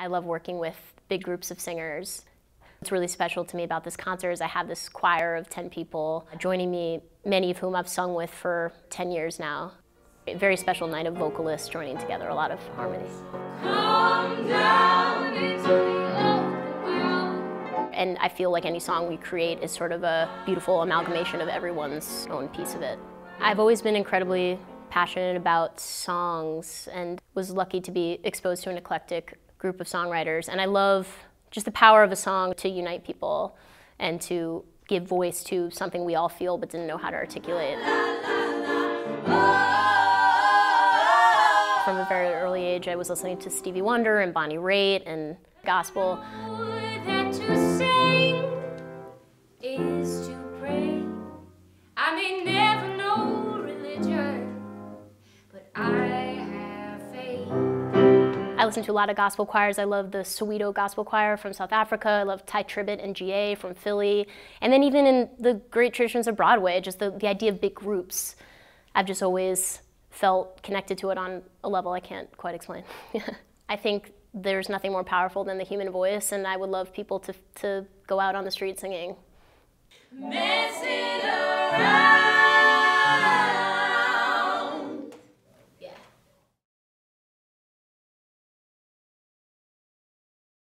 I love working with big groups of singers. What's really special to me about this concert is I have this choir of 10 people joining me, many of whom I've sung with for 10 years now. A very special night of vocalists joining together, a lot of harmonies. And I feel like any song we create is sort of a beautiful amalgamation of everyone's own piece of it. I've always been incredibly passionate about songs and was lucky to be exposed to an eclectic group of songwriters. And I love just the power of a song to unite people and to give voice to something we all feel but didn't know how to articulate. From a very early age, I was listening to Stevie Wonder and Bonnie Raitt and gospel. Listen to a lot of gospel choirs. I love the Soweto Gospel Choir from South Africa. I love Tye Tribbett and GA from Philly. And then even in the great traditions of Broadway, just the, the idea of big groups. I've just always felt connected to it on a level I can't quite explain. I think there's nothing more powerful than the human voice, and I would love people to, to go out on the street singing.